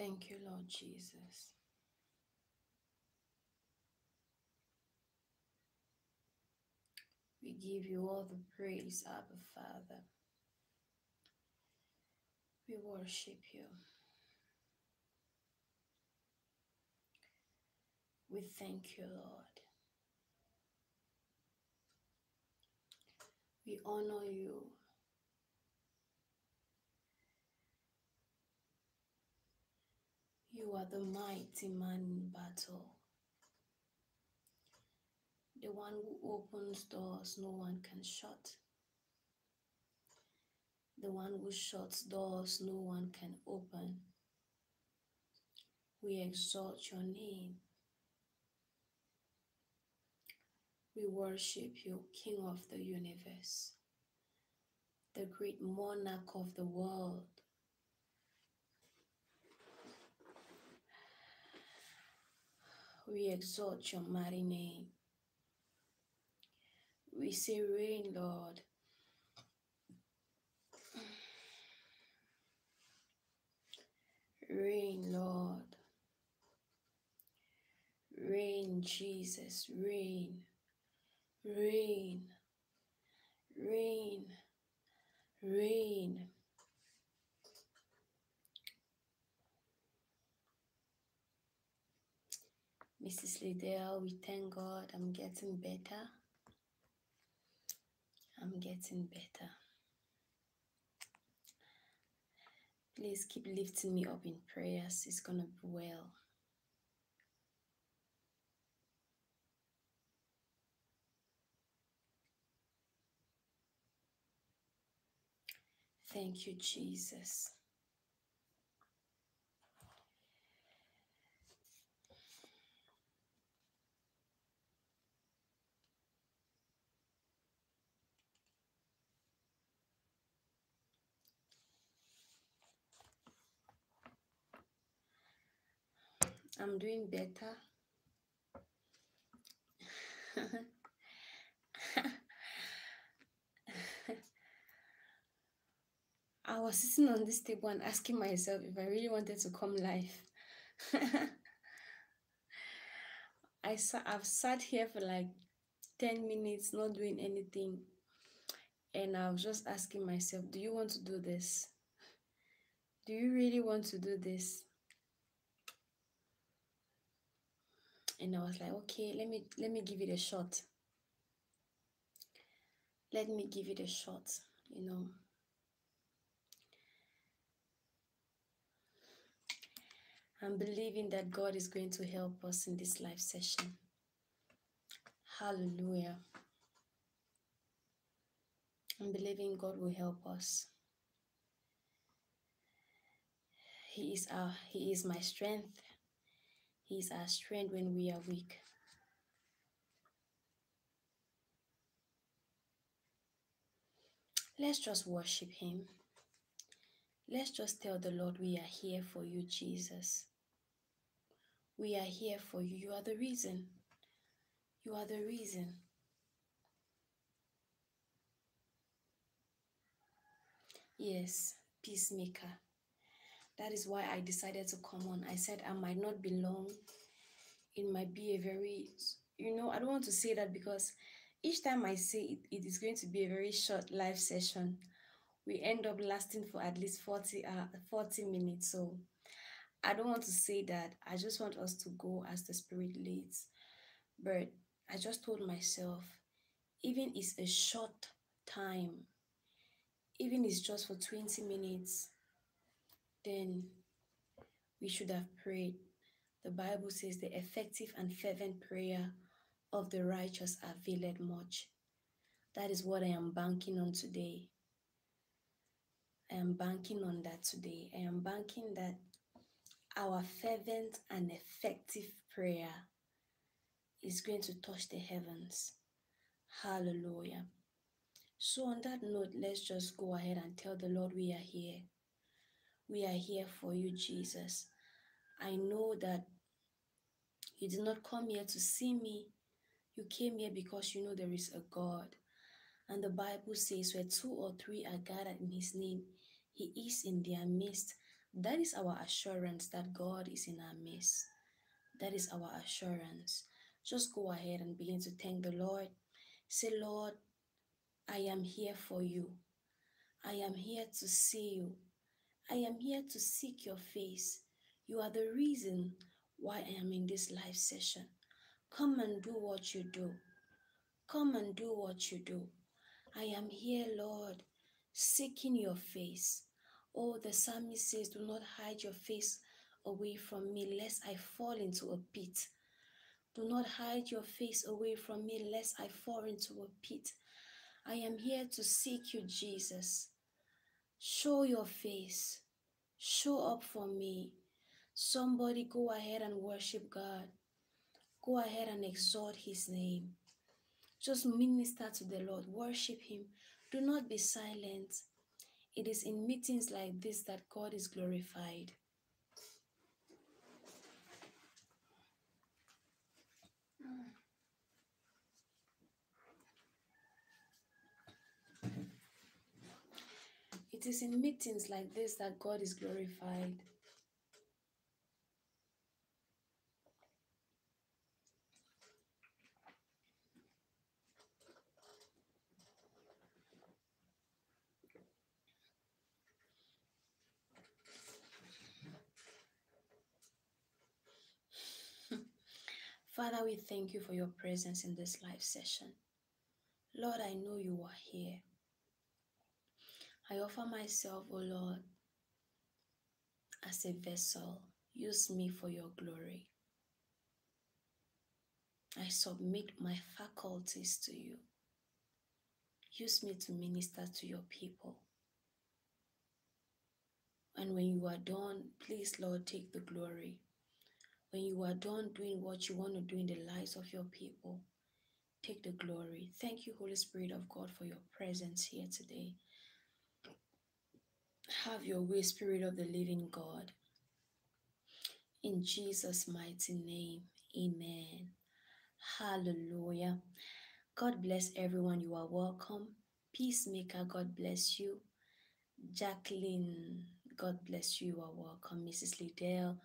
Thank you, Lord Jesus. We give you all the praise, Abba Father. We worship you. We thank you, Lord. We honor you. You are the mighty man in battle. The one who opens doors no one can shut. The one who shuts doors no one can open. We exalt your name. We worship you, King of the universe, the great monarch of the world. We exalt your mighty name. We say, Reign, Lord. Reign, Lord. Reign, Jesus. Reign. Reign. Reign. Reign. Mrs. Liddell, we thank God I'm getting better. I'm getting better. Please keep lifting me up in prayers. It's going to be well. Thank you, Jesus. I'm doing better. I was sitting on this table and asking myself if I really wanted to come live. I I've sat here for like 10 minutes not doing anything and I was just asking myself, do you want to do this? Do you really want to do this? And I was like, okay, let me let me give it a shot. Let me give it a shot, you know. I'm believing that God is going to help us in this live session. Hallelujah. I'm believing God will help us. He is our He is my strength. He is our strength when we are weak. Let's just worship Him. Let's just tell the Lord we are here for you, Jesus. We are here for you. You are the reason. You are the reason. Yes, peacemaker. That is why I decided to come on. I said I might not be long. It might be a very, you know, I don't want to say that because each time I say it, it is going to be a very short live session. We end up lasting for at least 40, uh, 40 minutes. So I don't want to say that. I just want us to go as the Spirit leads. But I just told myself, even it's a short time, even it's just for 20 minutes, then we should have prayed. The Bible says the effective and fervent prayer of the righteous availeth much. That is what I am banking on today. I am banking on that today. I am banking that our fervent and effective prayer is going to touch the heavens. Hallelujah. So, on that note, let's just go ahead and tell the Lord we are here. We are here for you, Jesus. I know that you did not come here to see me. You came here because you know there is a God. And the Bible says, where two or three are gathered in his name, he is in their midst. That is our assurance that God is in our midst. That is our assurance. Just go ahead and begin to thank the Lord. Say, Lord, I am here for you. I am here to see you. I am here to seek your face. You are the reason why I am in this live session. Come and do what you do. Come and do what you do. I am here, Lord, seeking your face. Oh, the psalmist says, Do not hide your face away from me, lest I fall into a pit. Do not hide your face away from me, lest I fall into a pit. I am here to seek you, Jesus. Show your face. Show up for me. Somebody go ahead and worship God. Go ahead and exalt his name. Just minister to the Lord. Worship him. Do not be silent. It is in meetings like this that God is glorified. It is in meetings like this that God is glorified. Father, we thank you for your presence in this live session. Lord, I know you are here. I offer myself, O oh Lord, as a vessel. Use me for your glory. I submit my faculties to you. Use me to minister to your people. And when you are done, please, Lord, take the glory. When you are done doing what you want to do in the lives of your people, take the glory. Thank you, Holy Spirit of God, for your presence here today. Have your way, Spirit of the living God. In Jesus' mighty name, amen. Hallelujah. God bless everyone. You are welcome. Peacemaker, God bless you. Jacqueline, God bless you. You are welcome. Mrs. Liddell,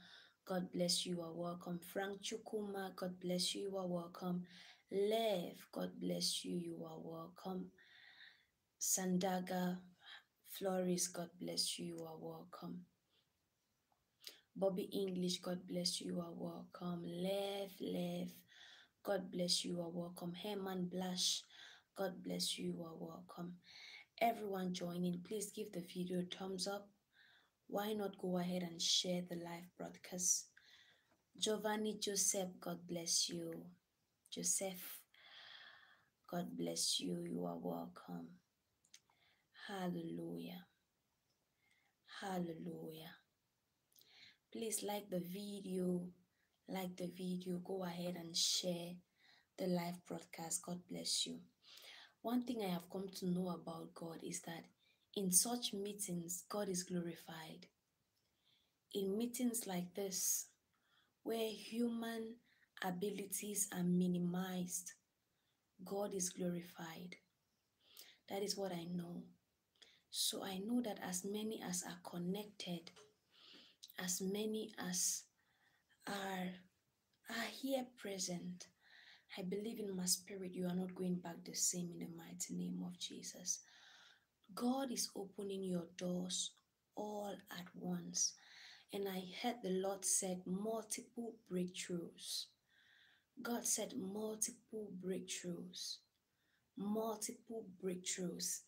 God bless you. You are welcome. Frank Chukuma, God bless you. You are welcome. Lev, God bless you. You are welcome. Sandaga, Floris, God bless you. You are welcome. Bobby English, God bless you. You are welcome. Lev, Lev, God bless you. You are welcome. Herman Blash, God bless you. You are welcome. Everyone joining, please give the video a thumbs up. Why not go ahead and share the live broadcast? Giovanni Joseph, God bless you. Joseph, God bless you. You are welcome. Hallelujah. Hallelujah. Please like the video, like the video, go ahead and share the live broadcast. God bless you. One thing I have come to know about God is that in such meetings, God is glorified. In meetings like this, where human abilities are minimized, God is glorified. That is what I know. So I know that as many as are connected, as many as are, are here present, I believe in my spirit you are not going back the same in the mighty name of Jesus. God is opening your doors all at once. And I heard the Lord said multiple breakthroughs. God said multiple breakthroughs. Multiple breakthroughs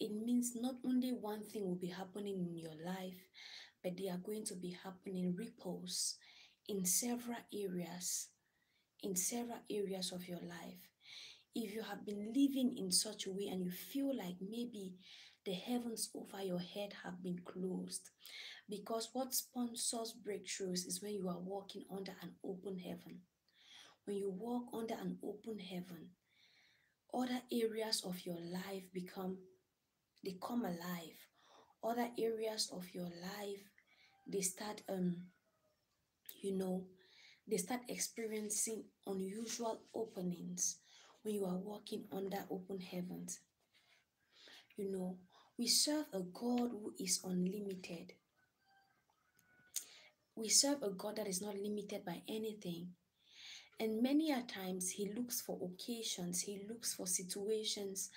it means not only one thing will be happening in your life, but they are going to be happening ripples in several areas, in several areas of your life. If you have been living in such a way and you feel like maybe the heavens over your head have been closed, because what sponsors breakthroughs is when you are walking under an open heaven. When you walk under an open heaven, other areas of your life become they come alive. Other areas of your life, they start um, you know, they start experiencing unusual openings when you are walking under open heavens. You know, we serve a God who is unlimited. we serve a God that is not limited by anything. And many a times he looks for occasions, he looks for situations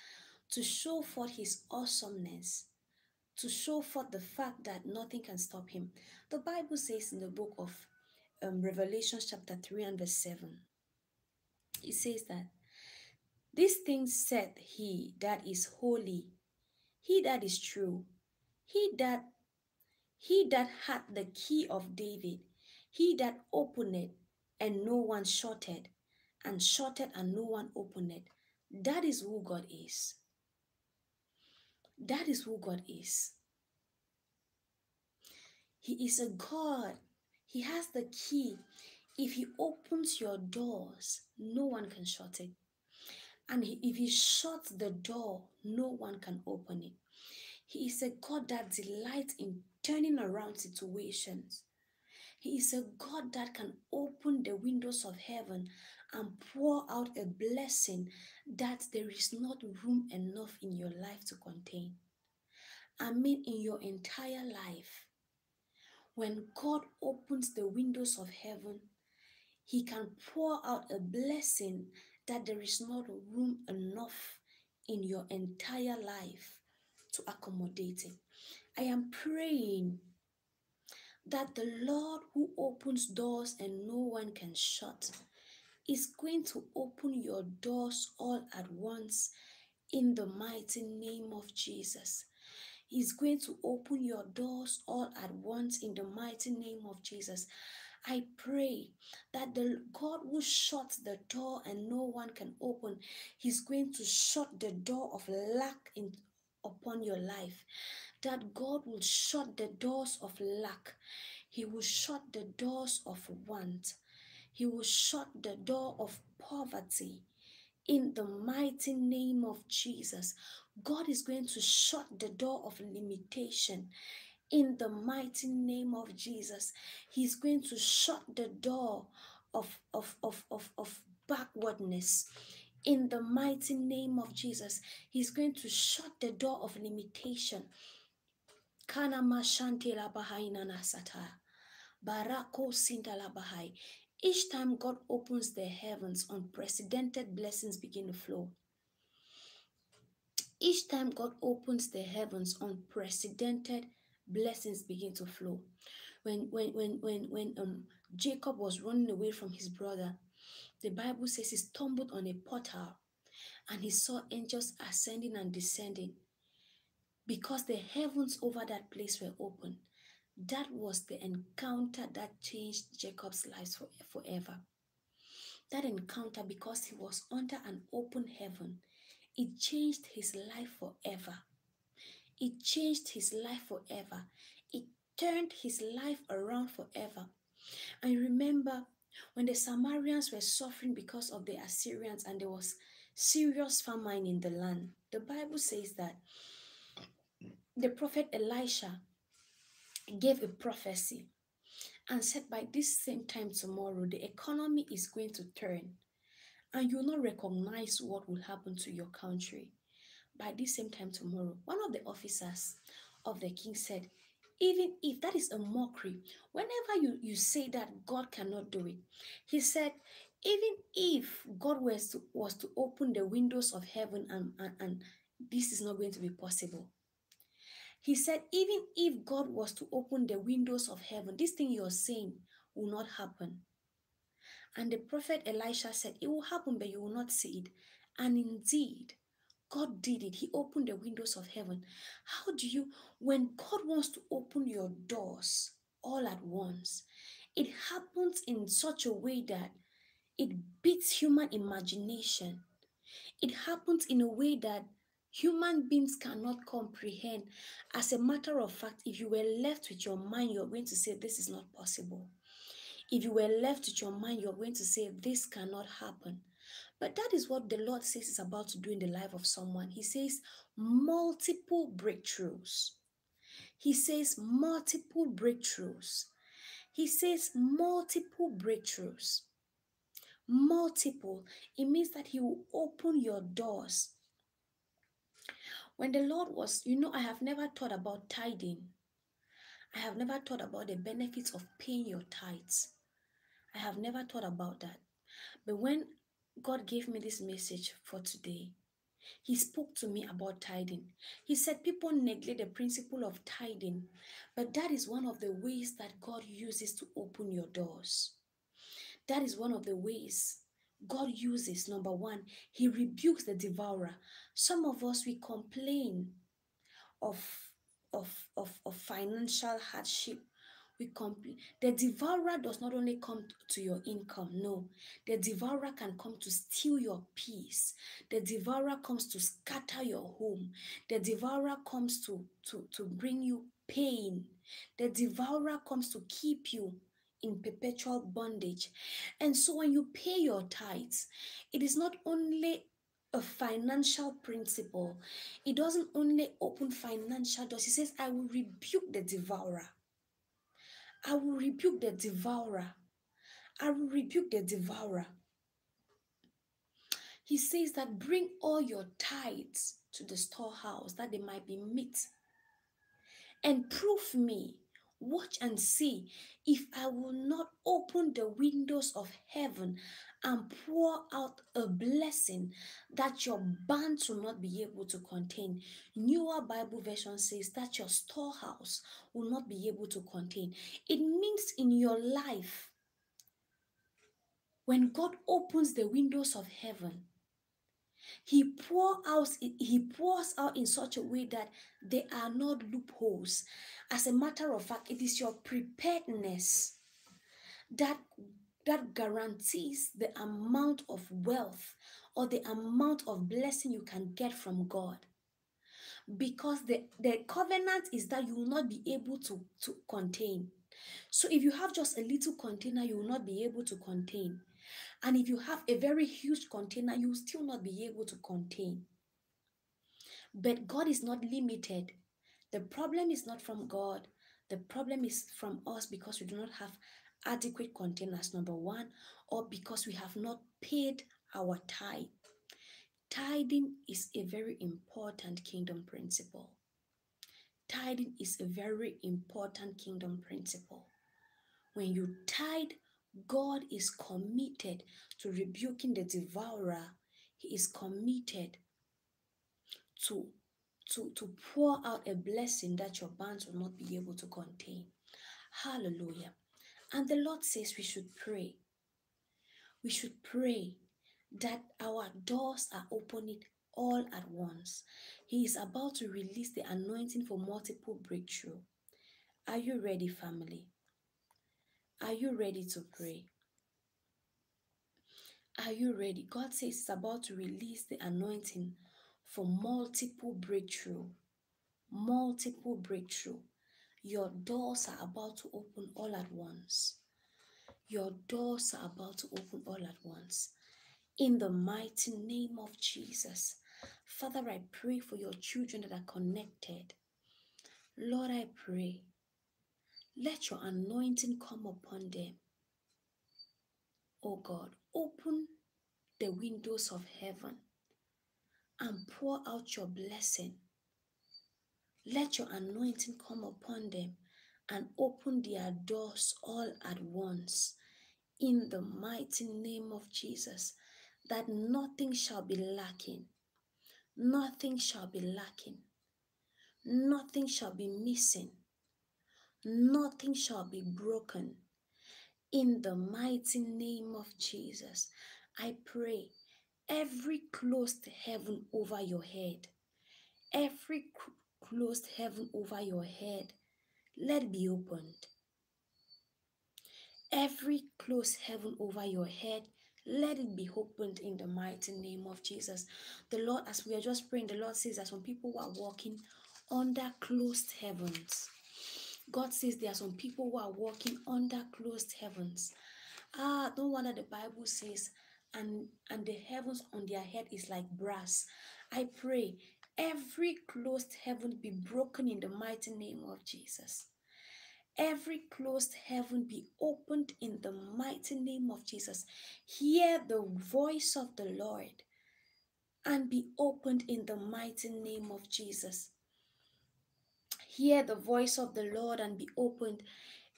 to show forth his awesomeness, to show forth the fact that nothing can stop him. The Bible says in the book of um, Revelation, chapter 3 and verse 7, it says that these things said he that is holy, he that is true, he that he that had the key of David, he that opened it, and no one shut it, and shut it, and no one opened it. That is who God is. That is who God is. He is a God. He has the key. If He opens your doors, no one can shut it. And if He shuts the door, no one can open it. He is a God that delights in turning around situations. He is a God that can open the windows of heaven and pour out a blessing that there is not room enough in your life to contain. I mean, in your entire life. When God opens the windows of heaven, He can pour out a blessing that there is not room enough in your entire life to accommodate it. I am praying that the Lord who opens doors and no one can shut is going to open your doors all at once in the mighty name of Jesus. He's going to open your doors all at once in the mighty name of Jesus. I pray that the God who shuts the door and no one can open, He's going to shut the door of lack in, upon your life. That God will shut the doors of lack. He will shut the doors of want. He will shut the door of poverty in the mighty name of Jesus. God is going to shut the door of limitation in the mighty name of Jesus. He's going to shut the door of, of, of, of, of backwardness in the mighty name of Jesus. He's going to shut the door of limitation. Kana mashante la bahaina nasata. Barako sinta la bahai. Each time God opens the heavens, unprecedented blessings begin to flow. Each time God opens the heavens, unprecedented blessings begin to flow. When when when when when um Jacob was running away from his brother, the Bible says he stumbled on a portal and he saw angels ascending and descending because the heavens over that place were open. That was the encounter that changed Jacob's life for, forever. That encounter, because he was under an open heaven, it changed his life forever. It changed his life forever. It turned his life around forever. I remember when the Samaritans were suffering because of the Assyrians and there was serious famine in the land. The Bible says that the prophet Elisha gave a prophecy and said by this same time tomorrow the economy is going to turn and you'll not recognize what will happen to your country. By this same time tomorrow one of the officers of the king said even if that is a mockery whenever you, you say that god cannot do it he said even if god was to, was to open the windows of heaven and, and, and this is not going to be possible he said, even if God was to open the windows of heaven, this thing you're saying will not happen. And the prophet Elisha said, It will happen, but you will not see it. And indeed, God did it. He opened the windows of heaven. How do you, when God wants to open your doors all at once, it happens in such a way that it beats human imagination. It happens in a way that human beings cannot comprehend. As a matter of fact, if you were left with your mind, you're going to say, This is not possible. If you were left with your mind, you're going to say, This cannot happen. But that is what the Lord says is about to do in the life of someone. He says, multiple breakthroughs. He says, multiple breakthroughs. He says, multiple breakthroughs. Multiple. It means that He will open your doors when the Lord was, you know, I have never thought about tithing. I have never thought about the benefits of paying your tithes. I have never thought about that. But when God gave me this message for today, He spoke to me about tithing. He said people neglect the principle of tithing, but that is one of the ways that God uses to open your doors. That is one of the ways God uses. Number one, He rebukes the devourer. Some of us, we complain of, of, of, of financial hardship. We complain. The devourer does not only come to your income, no. The devourer can come to steal your peace. The devourer comes to scatter your home. The devourer comes to, to, to bring you pain. The devourer comes to keep you in perpetual bondage. And so when you pay your tithes, it is not only a financial principle, it doesn't only open financial doors. He says, I will rebuke the devourer. I will rebuke the devourer. I will rebuke the devourer. He says that bring all your tithes to the storehouse that they might be meat. And prove me Watch and see if I will not open the windows of heaven and pour out a blessing that your barns will not be able to contain. Newer Bible version says that your storehouse will not be able to contain. It means in your life, when God opens the windows of heaven, he pour out he pours out in such a way that there are not loopholes. As a matter of fact, it is your preparedness that that guarantees the amount of wealth or the amount of blessing you can get from God. Because the, the covenant is that you will not be able to, to contain. So if you have just a little container, you will not be able to contain. And if you have a very huge container, you will still not be able to contain. But God is not limited. The problem is not from God. The problem is from us because we do not have adequate containers, number one, or because we have not paid our tithe. Tithing is a very important kingdom principle. Tithing is a very important kingdom principle. When you tithe, God is committed to rebuking the devourer. He is committed to, to, to pour out a blessing that your barns will not be able to contain. Hallelujah. And the Lord says we should pray. We should pray that our doors are opening all at once. He is about to release the anointing for multiple breakthrough. Are you ready, family? Are you ready to pray? Are you ready? God says it's about to release the anointing for multiple breakthrough. Multiple breakthrough. Your doors are about to open all at once. Your doors are about to open all at once. In the mighty name of Jesus. Father, I pray for your children that are connected. Lord, I pray let your anointing come upon them. Oh God, open the windows of heaven and pour out your blessing. Let your anointing come upon them and open their doors all at once. In the mighty name of Jesus, that nothing shall be lacking. Nothing shall be lacking. Nothing shall be missing nothing shall be broken. In the mighty name of Jesus, I pray every closed heaven over your head, every closed heaven over your head, let it be opened. Every closed heaven over your head, let it be opened in the mighty name of Jesus. The Lord, as we are just praying, the Lord says that some people who are walking under closed heavens. God says there are some people who are walking under closed heavens. Ah, no wonder the Bible says, and and the heavens on their head is like brass. I pray every closed heaven be broken in the mighty name of Jesus. Every closed heaven be opened in the mighty name of Jesus. Hear the voice of the Lord and be opened in the mighty name of Jesus hear the voice of the Lord and be opened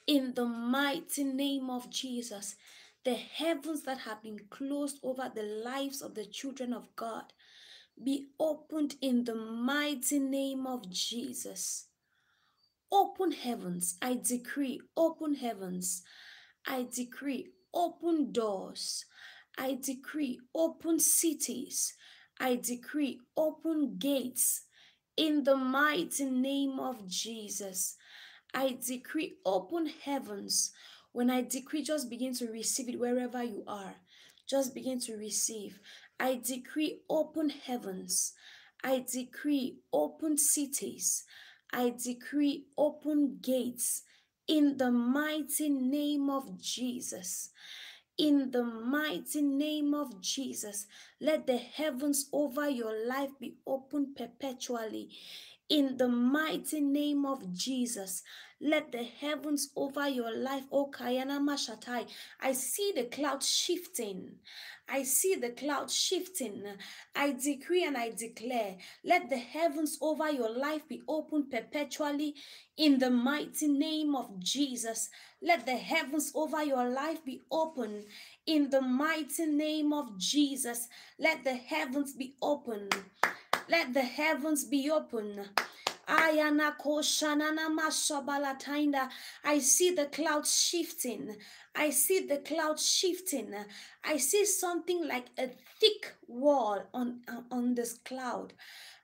in the mighty name of Jesus. The heavens that have been closed over the lives of the children of God be opened in the mighty name of Jesus. Open heavens, I decree, open heavens. I decree, open doors. I decree, open cities. I decree, open gates in the mighty name of Jesus. I decree, open heavens. When I decree, just begin to receive it wherever you are. Just begin to receive. I decree, open heavens. I decree, open cities. I decree open gates in the mighty name of Jesus. In the mighty name of Jesus, let the heavens over your life be open perpetually. In the mighty name of Jesus, let the heavens over your life, O Kayana Mashatai. I see the cloud shifting. I see the cloud shifting. I decree and I declare, let the heavens over your life be open perpetually in the mighty name of Jesus. Let the heavens over your life be open in the mighty name of Jesus. Let the heavens be open. Let the heavens be open. I see the clouds shifting. I see the clouds shifting. I see something like a thick wall on, uh, on this cloud.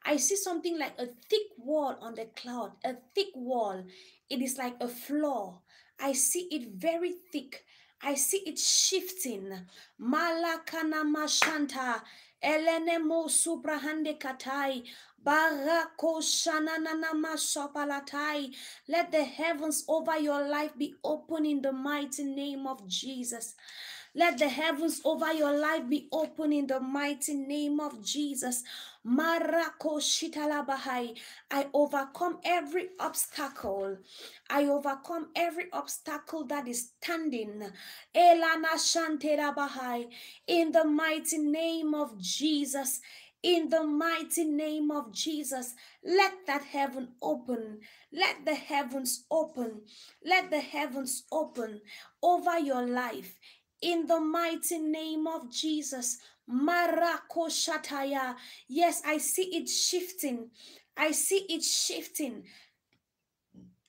I see something like a thick wall on the cloud, a thick wall. It is like a floor. I see it very thick. I see it shifting. Malakana mashanta. Elene mo katai. Let the heavens over your life be open in the mighty name of Jesus. Let the heavens over your life be open in the mighty name of Jesus. I overcome every obstacle. I overcome every obstacle that is standing. In the mighty name of Jesus in the mighty name of Jesus. Let that heaven open. Let the heavens open. Let the heavens open over your life. In the mighty name of Jesus. Marako Shataya. Yes, I see it shifting. I see it shifting.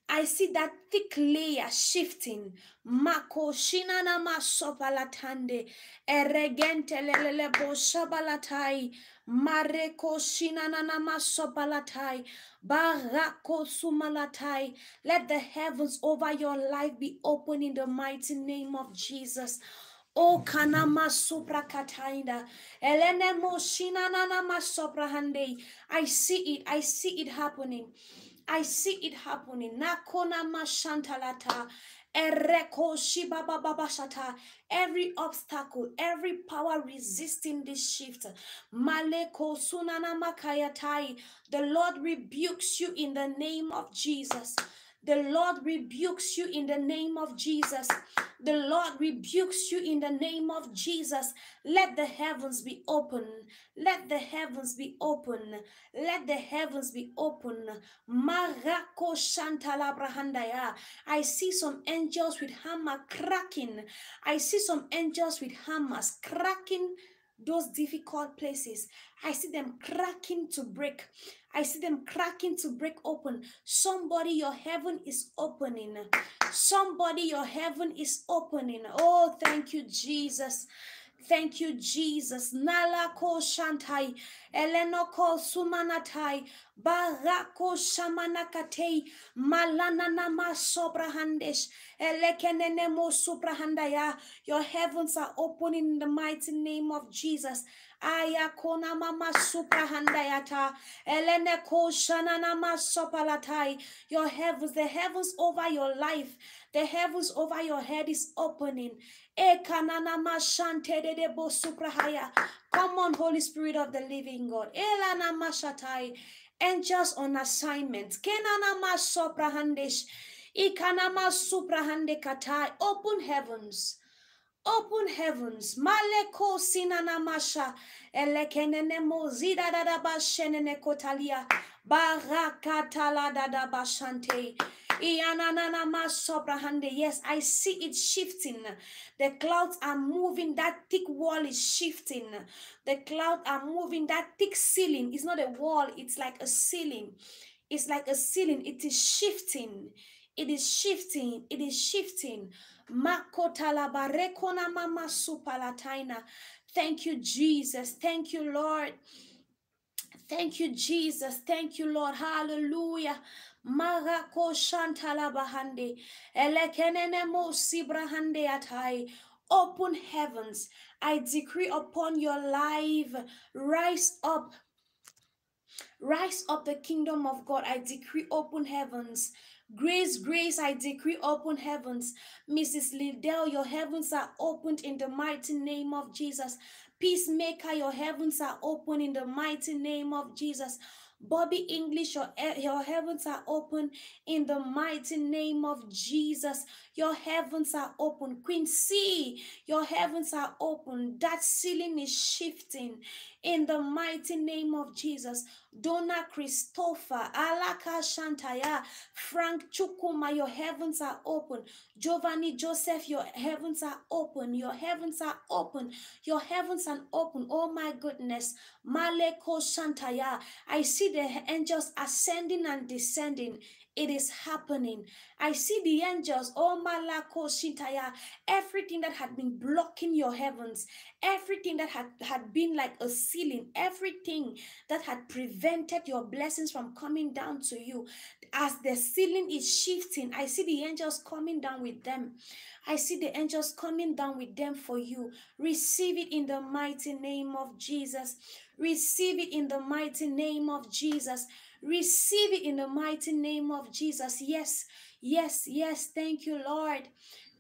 I see that thick layer shifting. Mako shinana masopalatande. Eregente lelele bo shabalatai. Mareko shinanana masopalatai. Barako sumalatai. Let the heavens over your life be open in the mighty name of Jesus. Oh, o kanama supra katainda. Elene mo shinanana masoprahande. I see it. I see it happening. I see it happening. Nakona mashantalata. Every obstacle, every power resisting this shift. Maleko sunana makayatai. The Lord rebukes you in the name of Jesus. The Lord rebukes you in the name of Jesus. The Lord rebukes you in the name of Jesus. Let the heavens be open. Let the heavens be open. Let the heavens be open. Marako shantalabrahandaya. I see some angels with hammer cracking. I see some angels with hammers cracking those difficult places. I see them cracking to break. I see them cracking to break open. Somebody, your heaven is opening. Somebody, your heaven is opening. Oh, thank you, Jesus. Thank you, Jesus. Nala ko shantai, eleno ko sumanatai, barako shamanakatei, malana nama sobrahandesh, elekenene mo. Your heavens are opening in the mighty name of Jesus. Aya kona mama suprahandayata. Elene ko shanana masopalatai. Your heavens, the heavens over your life, the heavens over your head is opening. Come on, Holy Spirit of the living God. Angels on assignment. Open heavens Open heavens. Maleko sinana masha. Elekenene mozida bashenene kotalia. Barakatala dada bashante. Yes, I see it shifting. The clouds are moving. That thick wall is shifting. The clouds are moving. That thick ceiling is not a wall, it's like a ceiling. It's like a ceiling. It is shifting. It is shifting. It is shifting. Thank you, Jesus. Thank you, Lord. Thank you, Jesus. Thank you, Lord. Hallelujah. Marako shantala bahande. Elekenene mo sibrahande atai. Open heavens. I decree upon your life. Rise up. Rise up the kingdom of God. I decree open heavens. Grace, grace, I decree open heavens. Mrs. Liddell, your heavens are opened in the mighty name of Jesus. Peacemaker, your heavens are open in the mighty name of Jesus. Bobby English, your, eh, your heavens are open in the mighty name of Jesus. Your heavens are open. Queen C, your heavens are open. That ceiling is shifting in the mighty name of Jesus. Donna Christopher, Alaka Shantaya, Frank Chukuma, your heavens are open. Giovanni Joseph, your heavens are open. Your heavens are open. Your heavens are open. Oh my goodness. Maleko Shantaya. I see the angels ascending and descending it is happening. I see the angels, oh Malako Shintaya, everything that had been blocking your heavens, everything that had, had been like a ceiling, everything that had prevented your blessings from coming down to you. As the ceiling is shifting, I see the angels coming down with them. I see the angels coming down with them for you. Receive it in the mighty name of Jesus. Receive it in the mighty name of Jesus. Receive it in the mighty name of Jesus. Yes, yes, yes. Thank you, Lord.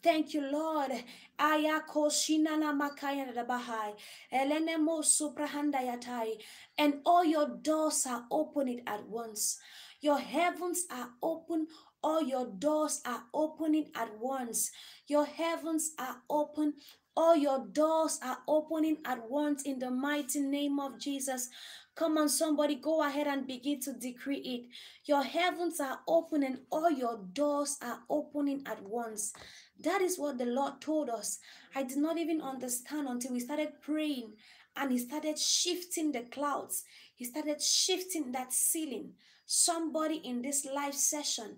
Thank you, Lord. Ayako shinana makaya bahai. Elenemo suprahanda yatai. And all your doors are opening at once. Your heavens are open. All your doors are opening at once. Your heavens are open. All your doors are opening at once in the mighty name of Jesus. Come on, somebody, go ahead and begin to decree it. Your heavens are open and all your doors are opening at once. That is what the Lord told us. I did not even understand until we started praying and He started shifting the clouds. He started shifting that ceiling. Somebody in this live session,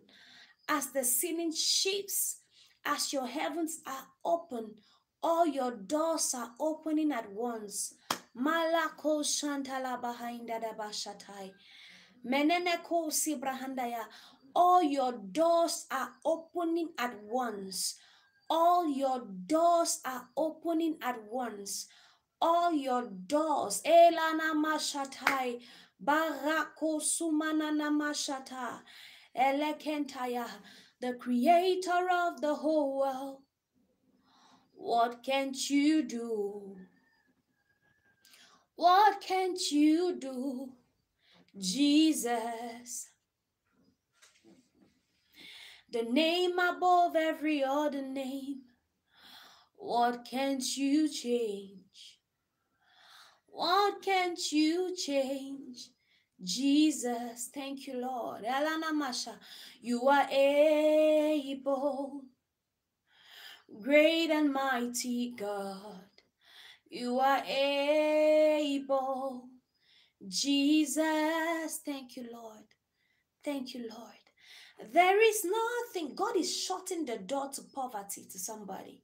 as the ceiling shifts, as your heavens are open, all your doors are opening at once. Malako shantala behind the bashatai. Menene ko sibrahandaya. All your doors are opening at once. All your doors are opening at once. All your doors. Elana mashatai. Barako sumana namashata. Elekentaya. The creator of the whole world. What can't you do? What can't you do, Jesus? The name above every other name. What can't you change? What can't you change? Jesus, thank you, Lord. Elana Masha, you are able, great and mighty God. You are able. Jesus, thank you, Lord. Thank you, Lord. There is nothing. God is shutting the door to poverty to somebody.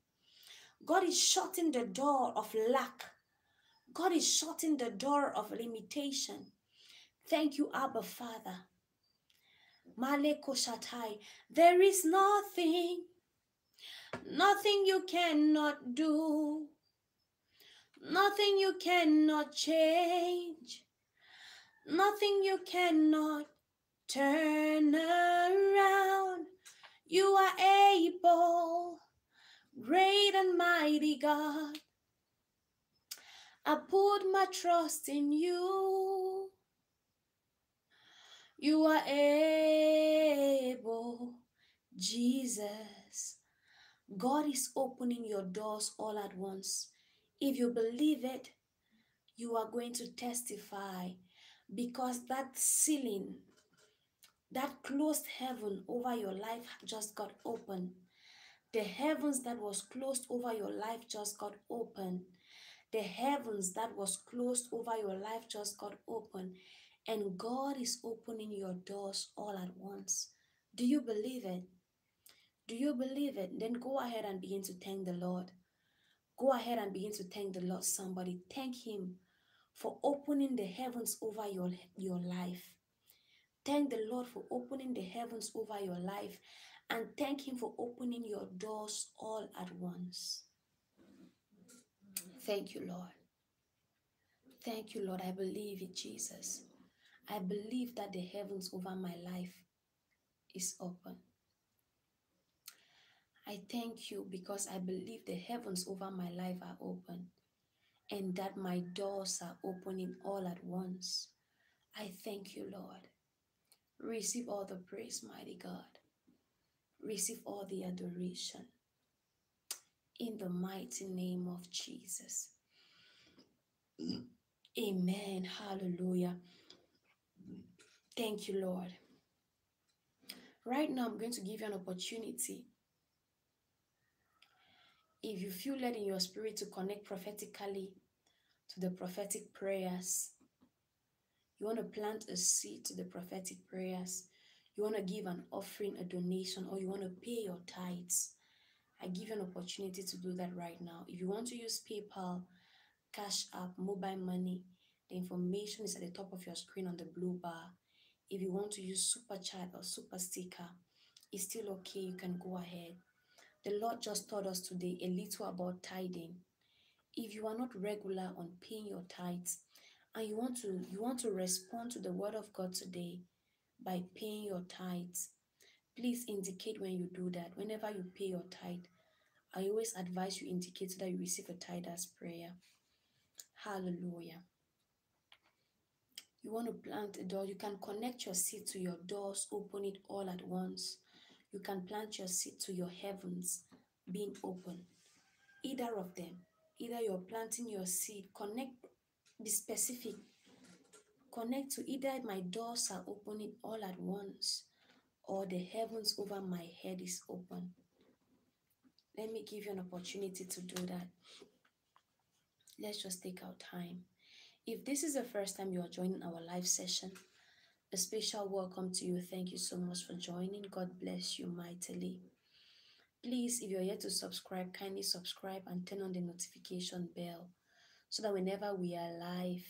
God is shutting the door of lack. God is shutting the door of limitation. Thank you, Abba Father. Maleko Shatai. There is nothing, nothing you cannot do. Nothing you cannot change. Nothing you cannot turn around. You are able, great and mighty God. I put my trust in you. You are able, Jesus. God is opening your doors all at once. If you believe it, you are going to testify because that ceiling, that closed heaven over your life just got open. The heavens that was closed over your life just got open. The heavens that was closed over your life just got open. And God is opening your doors all at once. Do you believe it? Do you believe it? Then go ahead and begin to thank the Lord. Go ahead and begin to thank the Lord. Somebody thank Him for opening the heavens over your, your life. Thank the Lord for opening the heavens over your life and thank Him for opening your doors all at once. Thank you, Lord. Thank you, Lord. I believe in Jesus. I believe that the heavens over my life is open. I thank you because I believe the heavens over my life are open and that my doors are opening all at once. I thank you, Lord. Receive all the praise, mighty God. Receive all the adoration. In the mighty name of Jesus. Amen. Hallelujah. Thank you, Lord. Right now, I'm going to give you an opportunity. If you feel led in your spirit to connect prophetically to the prophetic prayers, you want to plant a seed to the prophetic prayers, you want to give an offering, a donation, or you want to pay your tithes, I give you an opportunity to do that right now. If you want to use PayPal, Cash App, mobile money, the information is at the top of your screen on the blue bar. If you want to use Super Chat or Super Sticker, it's still okay. You can go ahead. The Lord just taught us today a little about tithing. If you are not regular on paying your tithes and you want to you want to respond to the word of God today by paying your tithes, please indicate when you do that. Whenever you pay your tithe, I always advise you indicate so that you receive a tithe as prayer. Hallelujah. You want to plant a door, you can connect your seed to your doors, open it all at once. You can plant your seed to your heavens being open. Either of them. Either you're planting your seed, connect, be specific. Connect to either my doors are opening all at once or the heavens over my head is open. Let me give you an opportunity to do that. Let's just take our time. If this is the first time you are joining our live session, a special welcome to you. Thank you so much for joining. God bless you mightily. Please, if you're yet to subscribe, kindly subscribe and turn on the notification bell so that whenever we are live,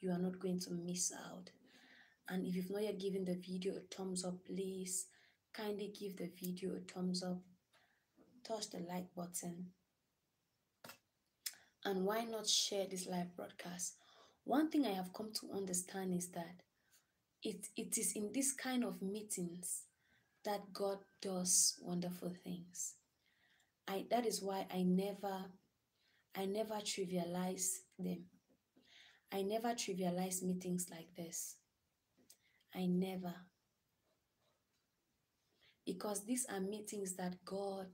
you are not going to miss out. And if you've not yet given the video a thumbs up, please kindly give the video a thumbs up. Touch the like button. And why not share this live broadcast? One thing I have come to understand is that it, it is in this kind of meetings that God does wonderful things. I that is why I never I never trivialize them. I never trivialize meetings like this. I never. Because these are meetings that God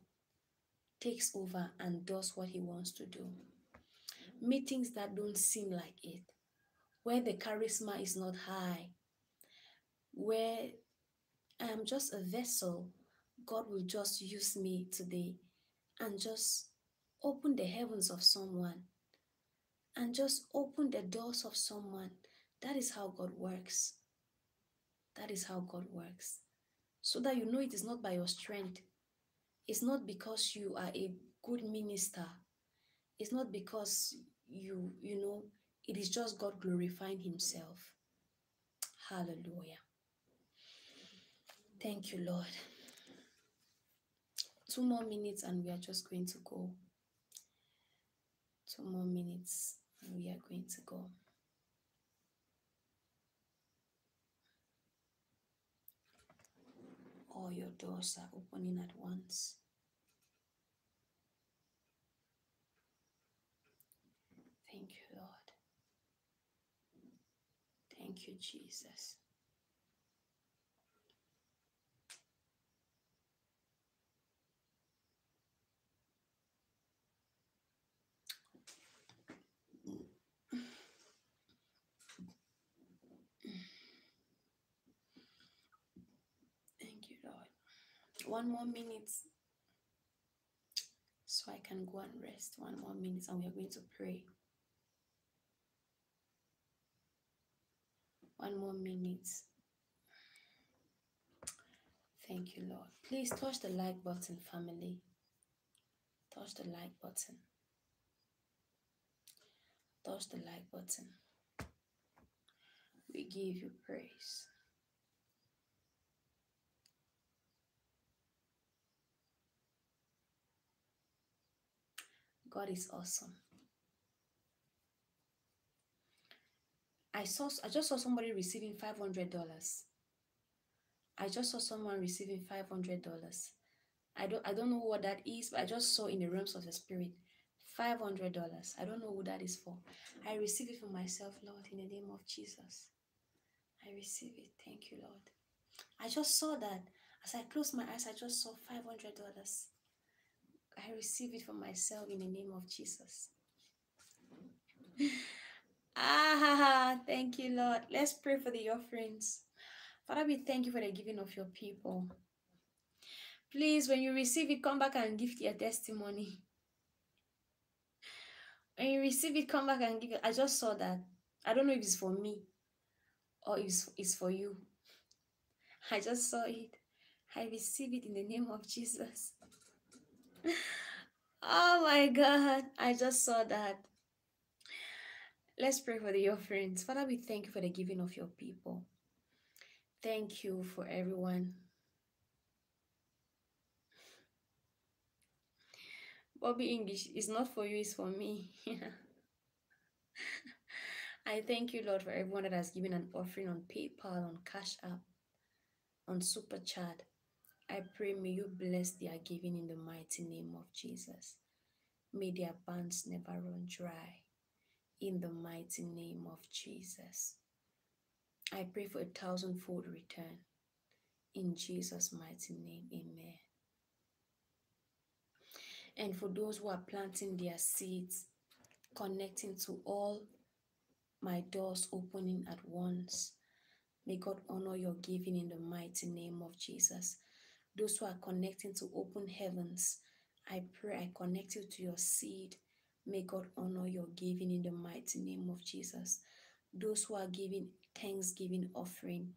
takes over and does what he wants to do. Meetings that don't seem like it, where the charisma is not high, where I am just a vessel, God will just use me today and just open the heavens of someone and just open the doors of someone. That is how God works. That is how God works. So that you know it is not by your strength. It's not because you are a good minister. It's not because you, you know, it is just God glorifying Himself. Hallelujah. Thank you, Lord. Two more minutes and we are just going to go. Two more minutes and we are going to go. All your doors are opening at once. Thank you, Lord. Thank you, Jesus. One more minute so I can go and rest. One more minute and we are going to pray. One more minute. Thank you, Lord. Please touch the like button, family. Touch the like button. Touch the like button. We give you praise. God is awesome. I saw I just saw somebody receiving five hundred dollars. I just saw someone receiving five hundred dollars. I don't I don't know what that is, but I just saw in the realms of the spirit five hundred dollars. I don't know who that is for. I receive it for myself, Lord, in the name of Jesus. I receive it. Thank you, Lord. I just saw that as I closed my eyes, I just saw five hundred dollars. I receive it for myself in the name of Jesus. ah, thank you, Lord. Let's pray for the offerings. Father, we thank you for the giving of your people. Please, when you receive it, come back and give your testimony. When you receive it, come back and give it. I just saw that. I don't know if it's for me or it's, it's for you. I just saw it. I receive it in the name of Jesus. oh my God. I just saw that. Let's pray for the offerings. Father, we thank you for the giving of your people. Thank you for everyone. Bobby English is not for you, it's for me. I thank you, Lord, for everyone that has given an offering on PayPal, on Cash App, on Super Chat. I pray, may you bless their giving in the mighty name of Jesus. May their bands never run dry in the mighty name of Jesus. I pray for a thousandfold return in Jesus' mighty name. Amen. And for those who are planting their seeds, connecting to all my doors opening at once, may God honor your giving in the mighty name of Jesus. Those who are connecting to open heavens, I pray I connect you to your seed. May God honor your giving in the mighty name of Jesus. Those who are giving thanksgiving offering,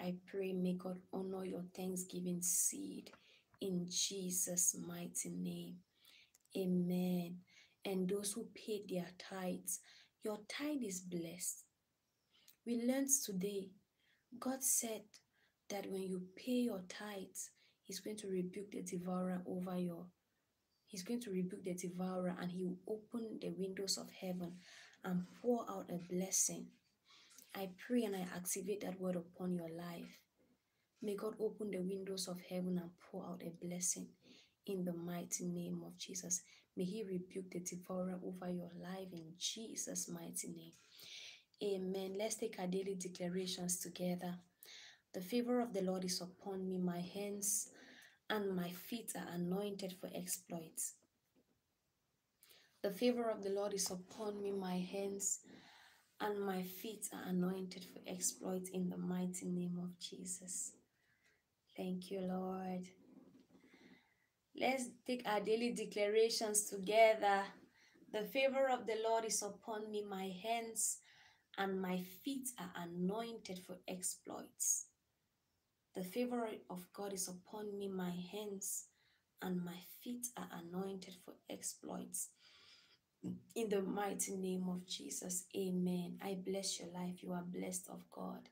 I pray may God honor your thanksgiving seed in Jesus' mighty name. Amen. And those who paid their tithes, your tithe is blessed. We learned today, God said that when you pay your tithes, He's going to rebuke the devourer over your. He's going to rebuke the devourer and he will open the windows of heaven and pour out a blessing. I pray and I activate that word upon your life. May God open the windows of heaven and pour out a blessing in the mighty name of Jesus. May He rebuke the devourer over your life in Jesus' mighty name. Amen. Let's take our daily declarations together. The favor of the Lord is upon me. My hands and my feet are anointed for exploits. The favor of the Lord is upon me. My hands and my feet are anointed for exploits in the mighty name of Jesus. Thank you, Lord. Let's take our daily declarations together. The favor of the Lord is upon me. My hands and my feet are anointed for exploits. The favor of God is upon me. My hands and my feet are anointed for exploits. In the mighty name of Jesus, amen. I bless your life. You are blessed of God.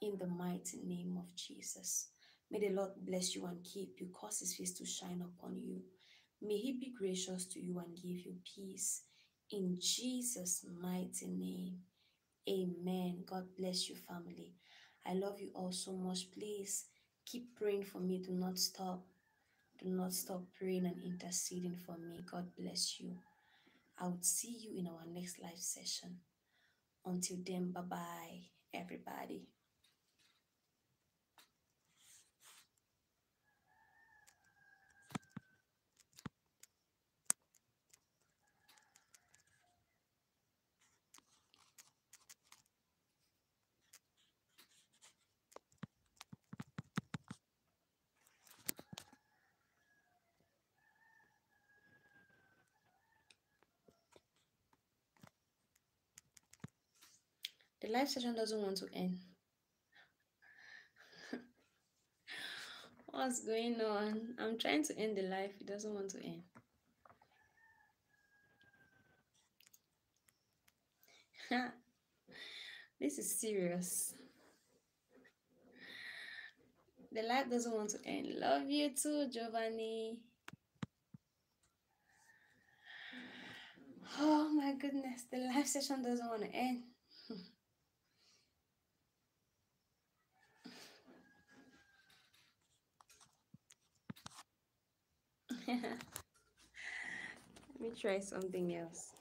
In the mighty name of Jesus. May the Lord bless you and keep you, cause his face to shine upon you. May he be gracious to you and give you peace. In Jesus' mighty name, amen. God bless you, family. I love you all so much. Please keep praying for me. Do not stop. Do not stop praying and interceding for me. God bless you. I would see you in our next live session. Until then, bye bye, everybody. Live session doesn't want to end. What's going on? I'm trying to end the live. It doesn't want to end. this is serious. The life doesn't want to end. Love you too, Giovanni. Oh my goodness, the live session doesn't want to end. Let me try something else.